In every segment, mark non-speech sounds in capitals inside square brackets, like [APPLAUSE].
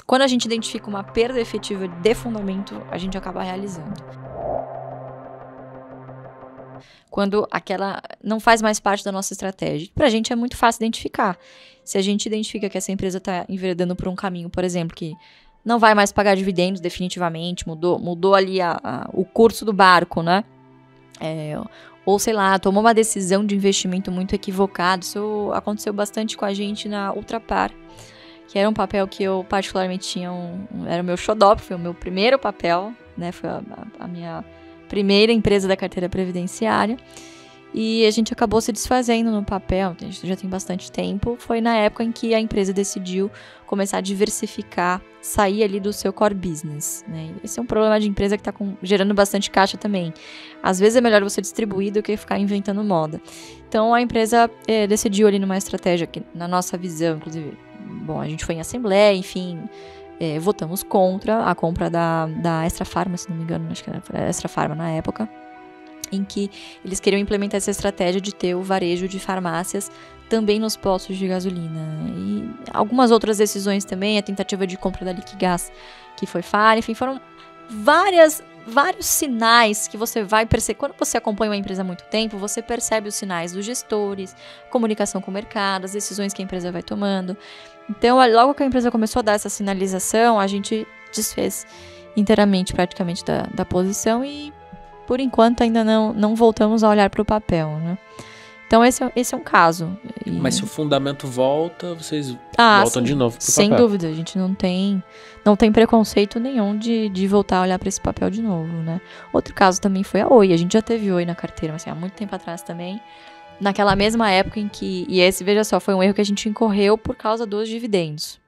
quando a gente identifica uma perda efetiva de fundamento, a gente acaba realizando. Quando aquela não faz mais parte da nossa estratégia. Para a gente é muito fácil identificar. Se a gente identifica que essa empresa está enveredando por um caminho, por exemplo, que não vai mais pagar dividendos definitivamente, mudou, mudou ali a, a, o curso do barco, né? É, ou sei lá, tomou uma decisão de investimento muito equivocado. Isso aconteceu bastante com a gente na Ultrapar, que era um papel que eu particularmente tinha um, era o meu xodó, foi o meu primeiro papel, né? Foi a, a minha primeira empresa da carteira previdenciária. E a gente acabou se desfazendo no papel, a gente já tem bastante tempo. Foi na época em que a empresa decidiu começar a diversificar, sair ali do seu core business. Né? Esse é um problema de empresa que está gerando bastante caixa também. Às vezes é melhor você distribuir do que ficar inventando moda. Então a empresa é, decidiu ali numa estratégia que, na nossa visão, inclusive, bom, a gente foi em assembleia, enfim, é, votamos contra a compra da, da Extra Farma, se não me engano, acho que era Extra Farma na época em que eles queriam implementar essa estratégia de ter o varejo de farmácias também nos postos de gasolina. E algumas outras decisões também, a tentativa de compra da Liquigás, que foi falha, enfim, foram várias vários sinais que você vai perceber. Quando você acompanha uma empresa há muito tempo, você percebe os sinais dos gestores, comunicação com o mercado, as decisões que a empresa vai tomando. Então, logo que a empresa começou a dar essa sinalização, a gente desfez inteiramente, praticamente, da, da posição e por enquanto ainda não, não voltamos a olhar para o papel, né? Então esse é, esse é um caso. E... Mas se o fundamento volta, vocês ah, voltam sim, de novo pro sem papel. dúvida, a gente não tem não tem preconceito nenhum de, de voltar a olhar para esse papel de novo, né? Outro caso também foi a Oi, a gente já teve Oi na carteira, mas assim, há muito tempo atrás também, naquela mesma época em que e esse veja só, foi um erro que a gente incorreu por causa dos dividendos.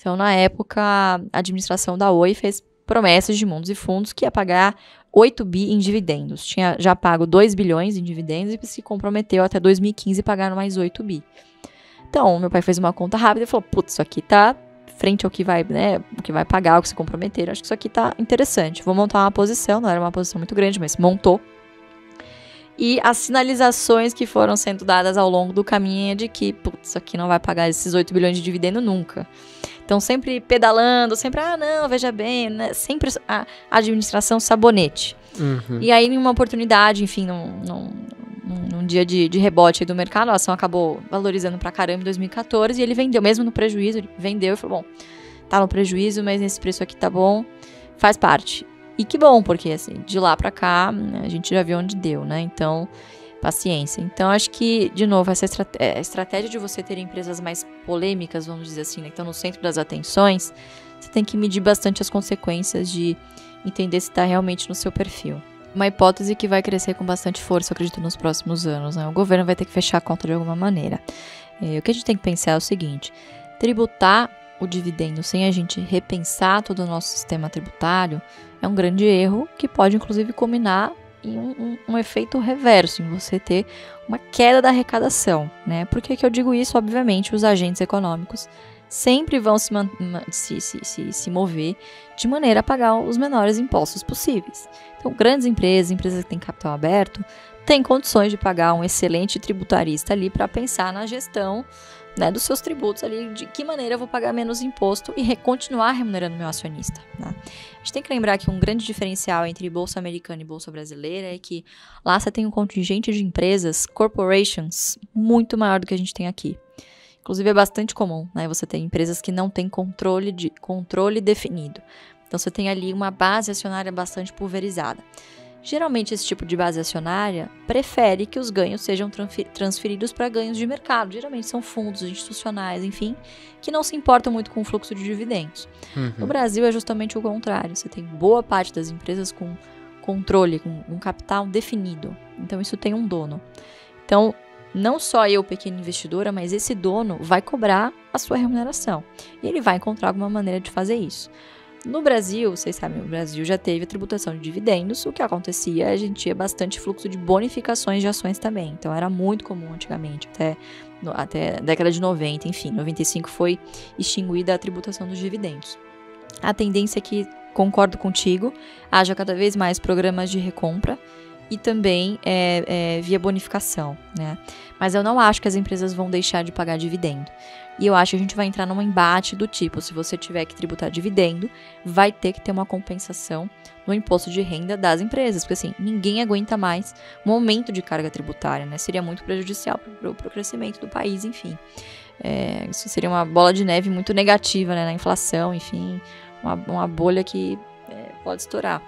Então, na época, a administração da Oi fez promessas de mundos e fundos que ia pagar 8 bi em dividendos. Tinha já pago 2 bilhões em dividendos e se comprometeu até 2015 pagar mais 8 bi. Então, meu pai fez uma conta rápida e falou: "Putz, isso aqui tá frente ao que vai, né, o que vai pagar, o que se comprometer. Acho que isso aqui tá interessante. Vou montar uma posição, não era uma posição muito grande, mas montou. E as sinalizações que foram sendo dadas ao longo do caminho é de que, putz, isso aqui não vai pagar esses 8 bilhões de dividendo nunca. Então, sempre pedalando, sempre, ah, não, veja bem, né? sempre a administração sabonete. Uhum. E aí, em uma oportunidade, enfim, num, num, num dia de, de rebote do mercado, a ação acabou valorizando pra caramba em 2014 e ele vendeu, mesmo no prejuízo, ele vendeu e falou: bom, tá no prejuízo, mas nesse preço aqui tá bom, faz parte. E que bom, porque assim, de lá pra cá, a gente já viu onde deu, né? Então, paciência. Então, acho que, de novo, essa estratégia, é, estratégia de você ter empresas mais polêmicas, vamos dizer assim, né, que estão no centro das atenções, você tem que medir bastante as consequências de entender se está realmente no seu perfil. Uma hipótese que vai crescer com bastante força, acredito, nos próximos anos. Né? O governo vai ter que fechar a conta de alguma maneira. E, o que a gente tem que pensar é o seguinte: tributar o dividendo sem a gente repensar todo o nosso sistema tributário é um grande erro que pode, inclusive, culminar em um, um, um, efeito reverso, em você ter uma queda da arrecadação, né? Por que, que eu digo isso? Obviamente, os agentes econômicos sempre vão se, se, se, se, se mover de maneira a pagar os menores impostos possíveis. Então, grandes empresas, empresas que têm capital aberto, têm condições de pagar um excelente tributarista ali para pensar na gestão né, dos seus tributos ali, de que maneira eu vou pagar menos imposto e continuar remunerando meu acionista. Né? A gente tem que lembrar que um grande diferencial entre bolsa americana e bolsa brasileira é que lá você tem um contingente de empresas, corporations, muito maior do que a gente tem aqui. Inclusive é bastante comum, né? Você tem empresas que não têm controle, de, controle definido. Então você tem ali uma base acionária bastante pulverizada. Geralmente, esse tipo de base acionária prefere que os ganhos sejam transferidos para ganhos de mercado. Geralmente são fundos institucionais, enfim, que não se importam muito com o fluxo de dividendos. Uhum. No Brasil é justamente o contrário. Você tem boa parte das empresas com controle, com um capital definido. Então, isso tem um dono. Então, não só eu, pequena investidora, mas esse dono vai cobrar a sua remuneração. E ele vai encontrar alguma maneira de fazer isso. No Brasil, vocês sabem, o Brasil já teve a tributação de dividendos. O que acontecia, a gente tinha bastante fluxo de bonificações de ações também. Então era muito comum antigamente, até, até a década de 90, enfim, 95 foi extinguida a tributação dos dividendos. A tendência é que, concordo contigo, haja cada vez mais programas de recompra e também é, é, via bonificação, né? Mas eu não acho que as empresas vão deixar de pagar dividendo. E eu acho que a gente vai entrar num embate do tipo: se você tiver que tributar dividendo, vai ter que ter uma compensação no imposto de renda das empresas. Porque assim, ninguém aguenta mais um aumento de carga tributária, né? Seria muito prejudicial para o crescimento do país, enfim. É, isso seria uma bola de neve muito negativa né, na inflação, enfim, uma, uma bolha que é, pode estourar.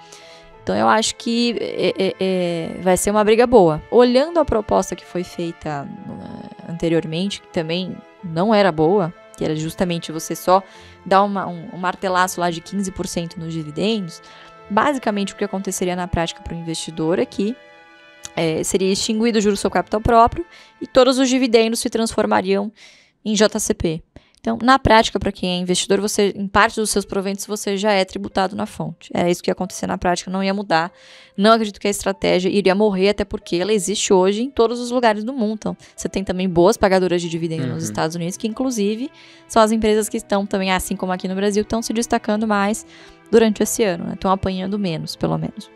Então eu acho que é, é, é vai ser uma briga boa. Olhando a proposta que foi feita uh, anteriormente, que também não era boa, que era justamente você só dar uma, um, um martelaço lá de 15% nos dividendos, basicamente o que aconteceria na prática para o investidor é que é, seria extinguido o juros sobre capital próprio e todos os dividendos se transformariam em JCP. Então, na prática, para quem é investidor, você, em parte dos seus proventos, você já é tributado na fonte. Era isso que ia acontecer na prática, não ia mudar. Não acredito que a estratégia iria morrer, até porque ela existe hoje em todos os lugares do mundo. Então, você tem também boas pagadoras de dividendos uhum. nos Estados Unidos, que inclusive são as empresas que estão também, assim como aqui no Brasil, estão se destacando mais durante esse ano, né? Estão apanhando menos, pelo menos.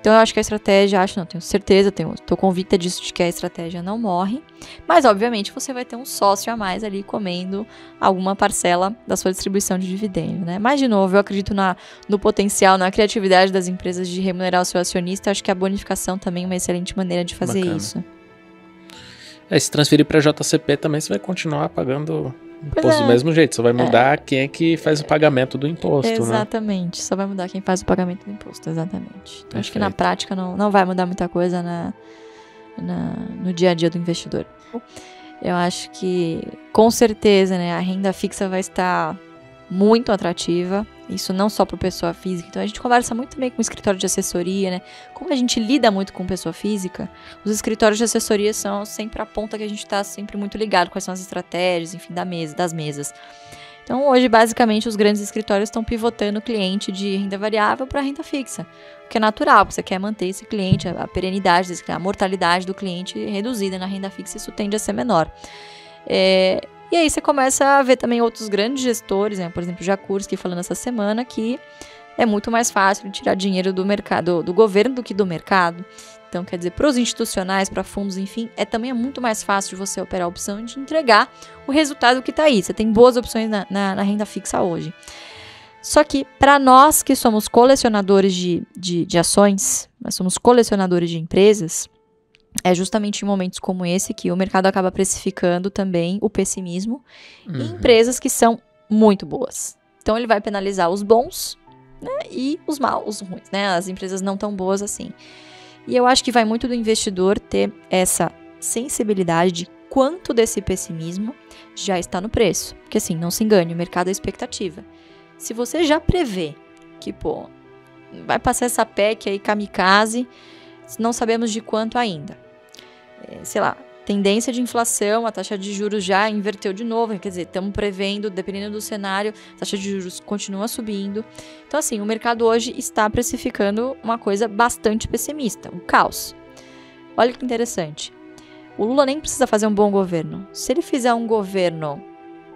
Então eu acho que a estratégia, acho não, tenho certeza, tenho, tô convicta disso de que a estratégia não morre, mas obviamente você vai ter um sócio a mais ali comendo alguma parcela da sua distribuição de dividendo, né? Mas de novo, eu acredito na, no potencial, na criatividade das empresas de remunerar o seu acionista, acho que a bonificação também é uma excelente maneira de fazer Bacana. isso. É, se transferir para JCP também você vai continuar pagando Imposto é. do mesmo jeito, só vai mudar é. quem é que faz o pagamento do imposto, né? Exatamente, né? só vai mudar quem faz o pagamento do imposto, exatamente. Então, acho que na prática não, não vai mudar muita coisa na, na, no dia a dia do investidor. Eu acho que, com certeza, né, a renda fixa vai estar muito atrativa. Isso não só para pessoa física. Então a gente conversa muito também com o escritório de assessoria, né? Como a gente lida muito com pessoa física, os escritórios de assessoria são sempre a ponta que a gente está sempre muito ligado, quais são as estratégias, enfim, da mesa, das mesas. Então hoje, basicamente, os grandes escritórios estão pivotando o cliente de renda variável para renda fixa. O que é natural, porque você quer manter esse cliente, a perenidade, a mortalidade do cliente reduzida na renda fixa, isso tende a ser menor. É, e aí você começa a ver também outros grandes gestores, né? por exemplo, Jakurski falando essa semana que é muito mais fácil tirar dinheiro do mercado, do governo do que do mercado. Então, quer dizer, para os institucionais, para fundos, enfim, é também é muito mais fácil de você operar a opção de entregar o resultado que está aí. Você tem boas opções na, na, na renda fixa hoje. Só que para nós que somos colecionadores de, de, de ações, nós somos colecionadores de empresas, é justamente em momentos como esse que o mercado acaba precificando também o pessimismo uhum. em empresas que são muito boas. Então ele vai penalizar os bons né, e os maus, os ruins, né? As empresas não tão boas assim. E eu acho que vai muito do investidor ter essa sensibilidade de quanto desse pessimismo já está no preço. Porque assim, não se engane, o mercado é expectativa. Se você já prevê que, pô, vai passar essa PEC aí kamikaze não sabemos de quanto ainda. É, sei lá, tendência de inflação, a taxa de juros já inverteu de novo, quer dizer, estamos prevendo, dependendo do cenário, a taxa de juros continua subindo. Então, assim, o mercado hoje está precificando uma coisa bastante pessimista, um caos. Olha que interessante. O Lula nem precisa fazer um bom governo. Se ele fizer um governo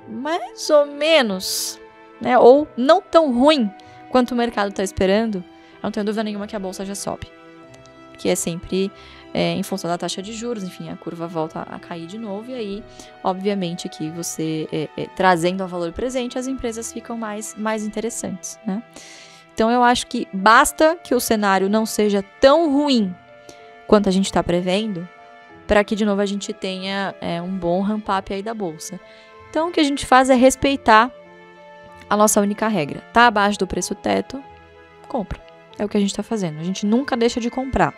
mais ou menos, né, ou não tão ruim quanto o mercado está esperando, não tenho dúvida nenhuma que a bolsa já sobe que é sempre é, em função da taxa de juros, enfim, a curva volta a cair de novo, e aí, obviamente, que você é, é, trazendo ao valor presente, as empresas ficam mais, mais interessantes, né? Então eu acho que basta que o cenário não seja tão ruim quanto a gente está prevendo, para que de novo a gente tenha é, um bom ramp-up aí da bolsa. Então o que a gente faz é respeitar a nossa única regra. Tá abaixo do preço teto, compra. É o que a gente está fazendo. A gente nunca deixa de comprar.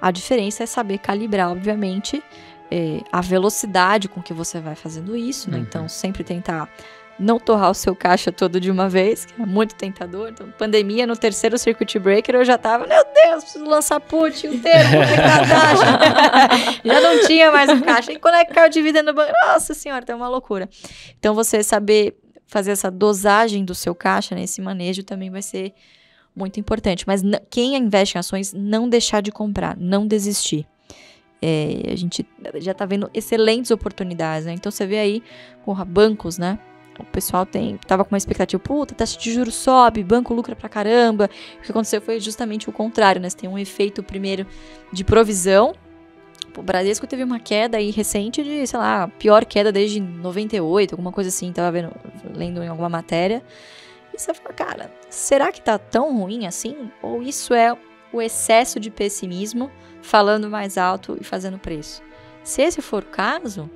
A diferença é saber calibrar, obviamente, é, a velocidade com que você vai fazendo isso. Né? Uhum. Então, sempre tentar não torrar o seu caixa todo de uma vez, que é muito tentador. Então, pandemia, no terceiro circuit breaker, eu já tava, meu Deus, preciso lançar put inteiro, [LAUGHS] já não tinha mais o caixa. E quando é que caiu de vida no banco? Nossa senhora, tá uma loucura. Então, você saber fazer essa dosagem do seu caixa, nesse né, manejo, também vai ser muito importante. Mas quem investe em ações, não deixar de comprar, não desistir. É, a gente já está vendo excelentes oportunidades, né? Então você vê aí, porra, bancos, né? o pessoal tem, tava com uma expectativa, puta, taxa de juros sobe, banco lucra pra caramba. O que aconteceu foi justamente o contrário, né? Você tem um efeito primeiro de provisão. O Bradesco teve uma queda aí recente de, sei lá, pior queda desde 98, alguma coisa assim, tava vendo, lendo em alguma matéria. E você fala, cara, será que tá tão ruim assim? Ou isso é o excesso de pessimismo falando mais alto e fazendo preço? Se esse for o caso,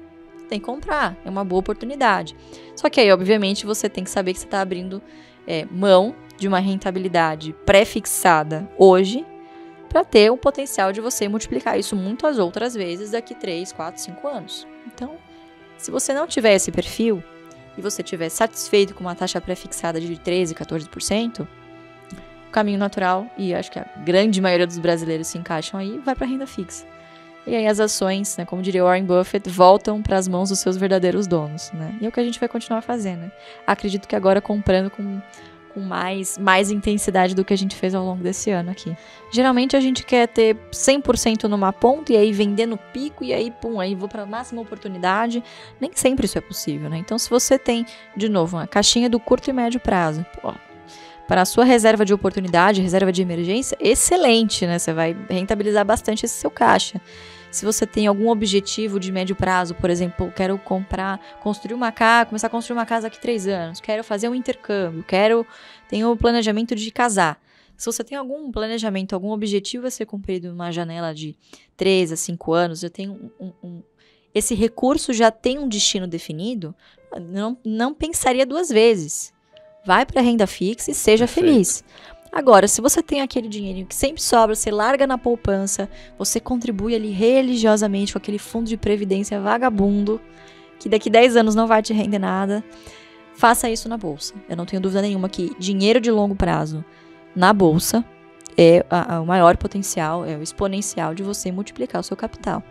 tem que comprar, é uma boa oportunidade. Só que aí, obviamente, você tem que saber que você está abrindo é, mão de uma rentabilidade pré-fixada hoje para ter o potencial de você multiplicar isso muitas outras vezes daqui 3, 4, 5 anos. Então, se você não tiver esse perfil e você estiver satisfeito com uma taxa pré-fixada de 13, 14%, o caminho natural, e acho que a grande maioria dos brasileiros se encaixam aí, vai para renda fixa. E aí as ações, né, como diria Warren Buffett, voltam para as mãos dos seus verdadeiros donos, né? E é o que a gente vai continuar fazendo. Né? Acredito que agora comprando com, com mais, mais intensidade do que a gente fez ao longo desse ano aqui. Geralmente a gente quer ter 100% numa ponta e aí vender no pico e aí, pum, aí vou para a máxima oportunidade. Nem sempre isso é possível, né? Então se você tem, de novo, uma caixinha do curto e médio prazo, pô, para a sua reserva de oportunidade, reserva de emergência, excelente, né? Você vai rentabilizar bastante esse seu caixa. Se você tem algum objetivo de médio prazo, por exemplo, quero comprar, construir uma casa, começar a construir uma casa daqui três anos, quero fazer um intercâmbio, quero, tenho o planejamento de casar. Se você tem algum planejamento, algum objetivo a ser cumprido numa janela de três a cinco anos, eu tenho um, um, esse recurso já tem um destino definido, não, não pensaria duas vezes. Vai para renda fixa e seja Perfeito. feliz. Agora, se você tem aquele dinheirinho que sempre sobra, você larga na poupança, você contribui ali religiosamente com aquele fundo de previdência vagabundo, que daqui 10 anos não vai te render nada, faça isso na bolsa. Eu não tenho dúvida nenhuma que dinheiro de longo prazo na bolsa é a, a, o maior potencial, é o exponencial de você multiplicar o seu capital.